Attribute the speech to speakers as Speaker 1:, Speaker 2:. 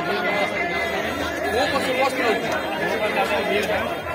Speaker 1: वो पशु मस्त रहते हैं